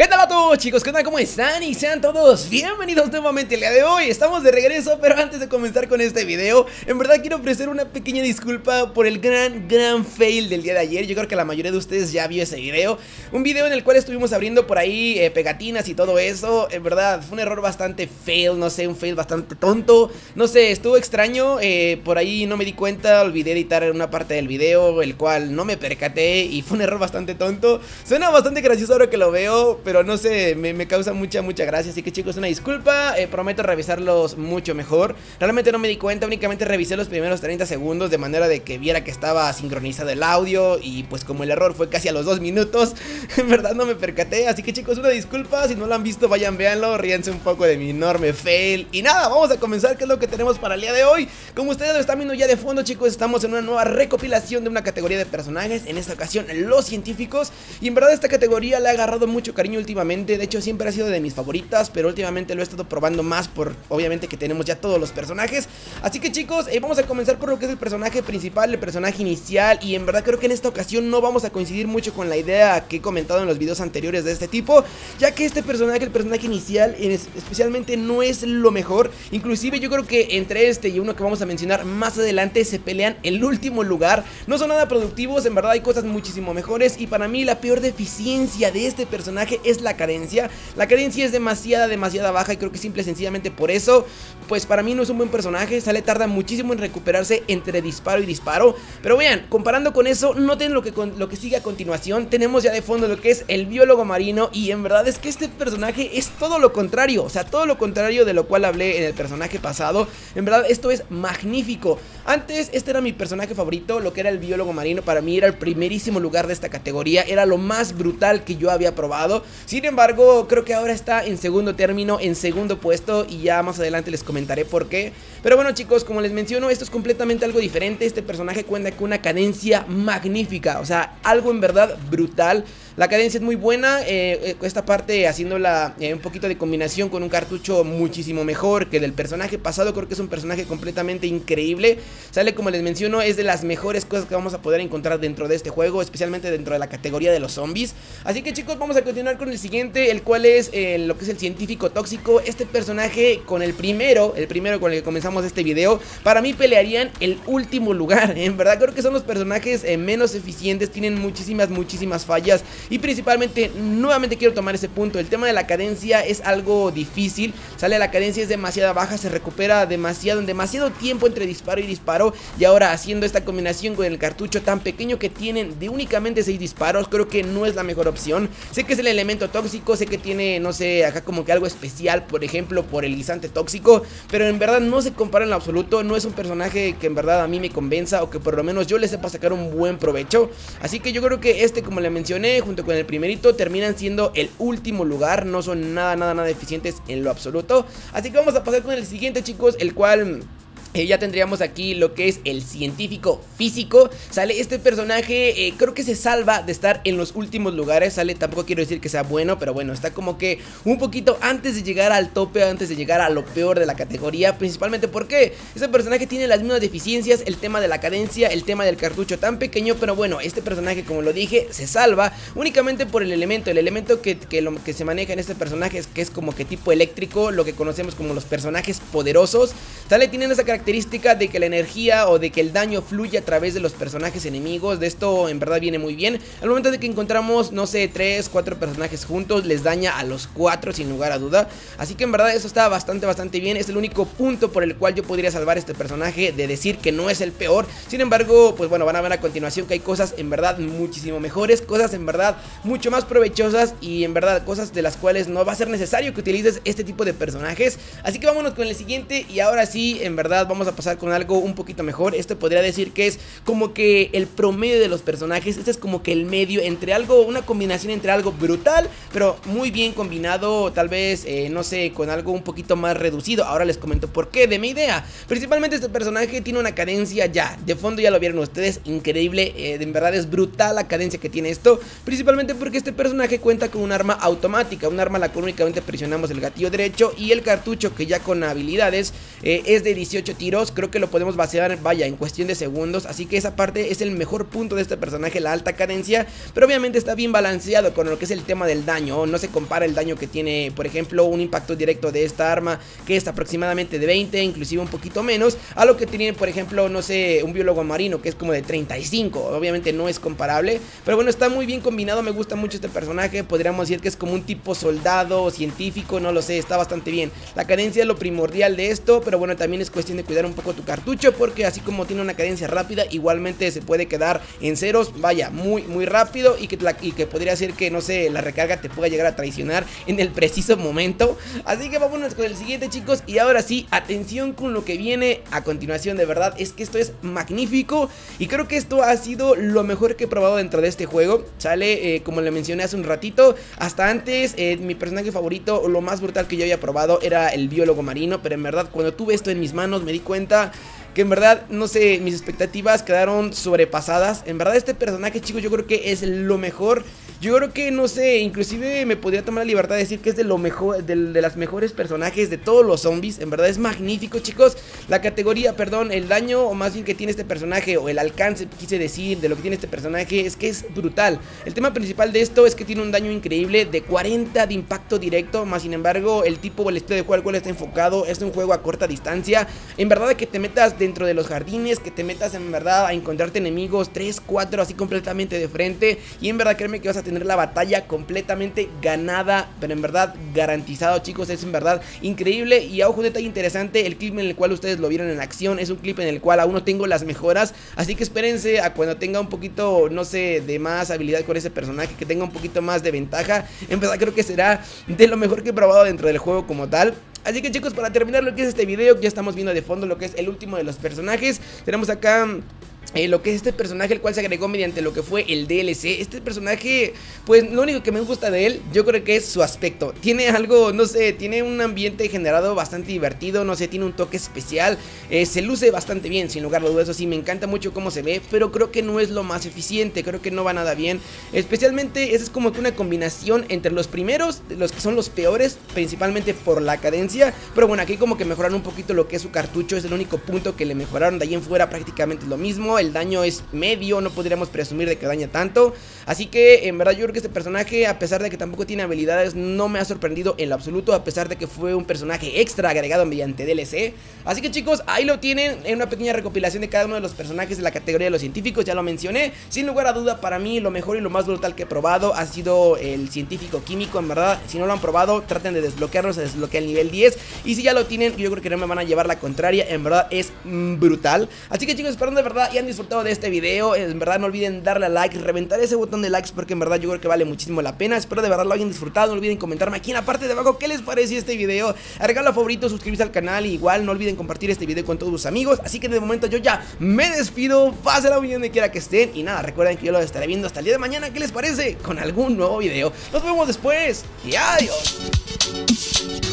¿Qué tal a todos chicos? ¿Qué tal? ¿Cómo están? Y sean todos bienvenidos nuevamente el día de hoy Estamos de regreso, pero antes de comenzar con este video En verdad quiero ofrecer una pequeña disculpa por el gran, gran fail del día de ayer Yo creo que la mayoría de ustedes ya vio ese video Un video en el cual estuvimos abriendo por ahí eh, pegatinas y todo eso En verdad fue un error bastante fail, no sé, un fail bastante tonto No sé, estuvo extraño, eh, por ahí no me di cuenta Olvidé editar una parte del video, el cual no me percaté Y fue un error bastante tonto Suena bastante gracioso ahora que lo veo pero no sé, me, causa mucha, mucha gracia. Así que chicos, una disculpa, eh, prometo revisarlos mucho mejor. Realmente no me di cuenta, únicamente revisé los primeros 30 segundos de manera de que viera que estaba sincronizado el audio. Y pues como el error fue casi a los 2 minutos, en verdad no me percaté. Así que chicos, una disculpa, si no lo han visto, vayan, véanlo, ríense un poco de mi enorme fail. Y nada, vamos a comenzar, ¿qué es lo que tenemos para el día de hoy? Como ustedes lo están viendo ya de fondo, chicos, estamos en una nueva recopilación de una categoría de personajes. En esta ocasión, los científicos. Y en verdad esta categoría le ha agarrado mucho cariño últimamente, de hecho siempre ha sido de mis favoritas, pero últimamente lo he estado probando más por obviamente que tenemos ya todos los personajes. Así que chicos, eh, vamos a comenzar por lo que es el personaje principal, el personaje inicial y en verdad creo que en esta ocasión no vamos a coincidir mucho con la idea que he comentado en los videos anteriores de este tipo, ya que este personaje, el personaje inicial especialmente no es lo mejor, inclusive yo creo que entre este y uno que vamos a mencionar más adelante se pelean el último lugar, no son nada productivos, en verdad hay cosas muchísimo mejores y para mí la peor deficiencia de este personaje es la cadencia. La cadencia es demasiada, demasiada baja y creo que simple sencillamente por eso, pues para mí no es un buen personaje. Sale tarda muchísimo en recuperarse entre disparo y disparo. Pero vean, comparando con eso, noten lo que, lo que sigue a continuación. Tenemos ya de fondo lo que es el biólogo marino y en verdad es que este personaje es todo lo contrario. O sea, todo lo contrario de lo cual hablé en el personaje pasado. En verdad esto es magnífico. Antes este era mi personaje favorito, lo que era el biólogo marino. Para mí era el primerísimo lugar de esta categoría. Era lo más brutal que yo había probado. Sin embargo, creo que ahora está en segundo término, en segundo puesto y ya más adelante les comentaré por qué. Pero bueno chicos, como les menciono, esto es completamente algo diferente. Este personaje cuenta con una cadencia magnífica, o sea, algo en verdad brutal. La cadencia es muy buena, eh, eh, esta parte haciéndola eh, un poquito de combinación con un cartucho muchísimo mejor que del personaje pasado, creo que es un personaje completamente increíble. Sale como les menciono, es de las mejores cosas que vamos a poder encontrar dentro de este juego, especialmente dentro de la categoría de los zombies. Así que chicos, vamos a continuar con el siguiente, el cual es lo que es el científico tóxico. Este personaje con el primero, el primero con el que comenzamos este video, para mí pelearían el último lugar. En verdad creo que son los personajes menos eficientes, tienen muchísimas, muchísimas fallas y principalmente, nuevamente quiero tomar ese punto, el tema de la cadencia es algo difícil, sale la cadencia es demasiado baja, se recupera demasiado, en demasiado tiempo entre disparo y disparo y ahora haciendo esta combinación con el cartucho tan pequeño que tienen de únicamente 6 disparos, creo que no es la mejor opción, sé que es el elemento tóxico, sé que tiene, no sé, acá como que algo especial, por ejemplo, por el guisante tóxico, pero en verdad no se compara en lo absoluto, no es un personaje que en verdad a mí me convenza o que por lo menos yo le sepa sacar un buen provecho, así que yo creo que este como le mencioné, junto con el primerito terminan siendo el último lugar, no son nada, nada, nada eficientes en lo absoluto. Así que vamos a pasar con el siguiente chicos, el cual eh, ya tendríamos aquí lo que es el científico físico. Sale este personaje, eh, creo que se salva de estar en los últimos lugares. Sale, tampoco quiero decir que sea bueno, pero bueno, está como que un poquito antes de llegar al tope Antes de llegar a lo peor de la categoría. Principalmente porque este personaje tiene las mismas deficiencias El tema de la cadencia, el tema del cartucho tan pequeño Pero bueno, este personaje como lo dije, se salva Únicamente por el elemento, el elemento que, que se maneja en este personaje es que es como que tipo eléctrico Lo que conocemos como los personajes poderosos. Sale, tienen esa característica característica de que la energía o de que el daño fluye a través de los personajes enemigos. De esto en verdad viene muy bien. Al momento de que encontramos, no sé, 3, 4 personajes juntos, les daña a los 4 sin lugar a duda. Así que en verdad eso está bastante, bastante bien. Es el único punto por el cual yo podría salvar este personaje de decir que no es el peor. Sin embargo, pues bueno, van a ver a continuación que hay cosas en verdad muchísimo mejores, cosas en verdad mucho más provechosas y en verdad cosas de las cuales no va a ser necesario que utilices este tipo de personajes. Así que vámonos con el siguiente y ahora sí, en verdad vamos a pasar con algo un poquito mejor. Este podría decir que es como que el promedio de los personajes. Este es como que el medio entre algo, una combinación entre algo brutal, pero muy bien combinado. Tal vez, eh, no sé, con algo un poquito más reducido. Ahora les comento por qué de mi idea. Principalmente este personaje tiene una cadencia ya. De fondo ya lo vieron ustedes, increíble. Eh, en verdad es brutal la cadencia que tiene esto. Principalmente porque este personaje cuenta con un arma automática. Un arma a la cual únicamente presionamos el gatillo derecho y el cartucho que ya con habilidades eh, es de 18 tiros, creo que lo podemos vaciar, vaya, en cuestión de segundos, así que esa parte es el mejor punto de este personaje, la alta cadencia, pero obviamente está bien balanceado con lo que es el tema del daño, no se compara el daño que tiene, por ejemplo, un impacto directo de esta arma, que es aproximadamente de 20, inclusive un poquito menos, a lo que tiene, por ejemplo, no sé, un biólogo marino, que es como de 35, obviamente no es comparable, pero bueno, está muy bien combinado, me gusta mucho este personaje, podríamos decir que es como un tipo soldado, científico, no lo sé, está bastante bien, la cadencia es lo primordial de esto, pero bueno, también es cuestión de cuidar un poco tu cartucho, porque así como tiene una cadencia rápida, igualmente se puede quedar en ceros, vaya, muy, muy rápido, y que, y que podría ser que, no sé, la recarga te pueda llegar a traicionar en el preciso momento, así que vámonos con el siguiente chicos, y ahora sí, atención con lo que viene a continuación, de verdad, es que esto es magnífico, y creo que esto ha sido lo mejor que he probado dentro de este juego, sale, eh, como le mencioné hace un ratito, hasta antes, eh, mi personaje favorito, lo más brutal que yo había probado, era el biólogo marino, pero en verdad, cuando tuve esto en mis manos, me di cuenta en verdad, no sé, mis expectativas quedaron sobrepasadas. En verdad este personaje, chicos, yo creo que es lo mejor yo creo que, no sé, inclusive me podría tomar la libertad de decir que es de lo mejor, de, de las mejores personajes de todos los zombies. En verdad es magnífico, chicos. La categoría, perdón, el daño o más bien que tiene este personaje o el alcance, quise decir, de lo que tiene este personaje es que es brutal. El tema principal de esto es que tiene un daño increíble de 40 de impacto directo, más sin embargo, el tipo o el estilo de juego al cual está enfocado es un juego a corta distancia. En verdad que te metas dentro de los jardines, que te metas en verdad a encontrarte enemigos 3, 4 así completamente de frente. Y en verdad créeme que vas a tener la batalla completamente ganada, pero en verdad garantizado chicos, es en verdad increíble. Y a ojo detalle interesante, el clip en el cual ustedes lo vieron en acción es un clip en el cual aún no tengo las mejoras, así que espérense a cuando tenga un poquito, no sé, de más habilidad con ese personaje, que tenga un poquito más de ventaja, en verdad creo que será de lo mejor que he probado dentro del juego como tal. Así que chicos, para terminar lo que es este video, ya estamos viendo de fondo lo que es el último de los personajes. Tenemos acá eh, lo que es este personaje el cual se agregó mediante lo que fue el DLC Este personaje, pues lo único que me gusta de él Yo creo que es su aspecto. Tiene algo, no sé, tiene un ambiente generado bastante divertido No sé, tiene un toque especial eh, Se luce bastante bien, sin lugar a dudas sí, me encanta mucho cómo se ve Pero creo que no es lo más eficiente Creo que no va nada bien. Especialmente, esa es como que una combinación entre los primeros Los que son los peores, principalmente por la cadencia Pero bueno, aquí como que mejoraron un poquito lo que es su cartucho Es el único punto que le mejoraron De ahí en fuera prácticamente lo mismo el daño es medio, no podríamos presumir de que daña tanto. Así que en verdad yo creo que este personaje, a pesar de que tampoco tiene habilidades, no me ha sorprendido en lo absoluto, a pesar de que fue un personaje extra agregado mediante DLC. Así que chicos, ahí lo tienen en una pequeña recopilación de cada uno de los personajes de la categoría de los científicos, ya lo mencioné. Sin lugar a duda, para mí lo mejor y lo más brutal que he probado ha sido el científico químico, en verdad. Si no lo han probado, traten de desbloquearlo, se desbloquea el nivel 10. Y si ya lo tienen, yo creo que no me van a llevar la contraria, en verdad es brutal. Así que chicos, espero de verdad y han disfrutado de este video. En verdad no olviden darle a like, reventar ese botón de likes porque en verdad yo creo que vale muchísimo la pena. Espero de verdad lo hayan disfrutado. No olviden comentarme aquí en la parte de abajo qué les pareció este video. Agregarlo a favorito, suscribirse al canal y igual no olviden compartir este video con todos sus amigos. Así que de momento yo ya me despido. Pásenla bien donde quiera que estén. Y nada, recuerden que yo lo estaré viendo hasta el día de mañana. ¿Qué les parece? Con algún nuevo video. Nos vemos después. Y adiós.